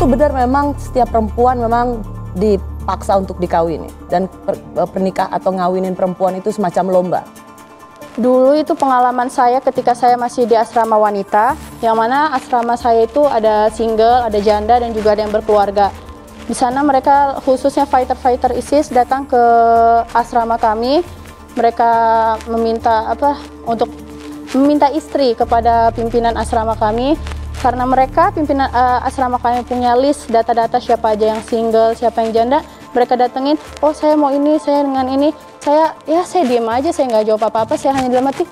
tuh benar memang setiap perempuan memang dipaksa untuk dikawini dan per, eh, pernikah atau ngawinin perempuan itu semacam lomba. Dulu itu pengalaman saya ketika saya masih di asrama wanita, yang mana asrama saya itu ada single, ada janda dan juga ada yang berkeluarga. Di sana mereka khususnya fighter-fighter ISIS datang ke asrama kami. Mereka meminta apa untuk meminta istri kepada pimpinan asrama kami karena mereka pimpinan uh, asrama kami punya list data-data siapa aja yang single, siapa yang janda, mereka datengin, oh saya mau ini, saya dengan ini, saya ya saya diem aja, saya nggak jawab apa-apa, saya hanya dalam hati,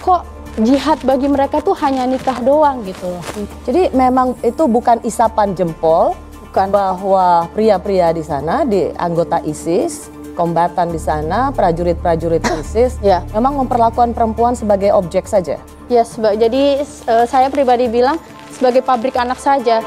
kok jihad bagi mereka tuh hanya nikah doang gitu loh. Jadi memang itu bukan isapan jempol, bukan bahwa pria-pria di sana, di anggota ISIS, kombatan di sana, prajurit-prajurit ISIS, ya. memang memperlakukan perempuan sebagai objek saja. Ya, yes, jadi uh, saya pribadi bilang sebagai pabrik anak saja.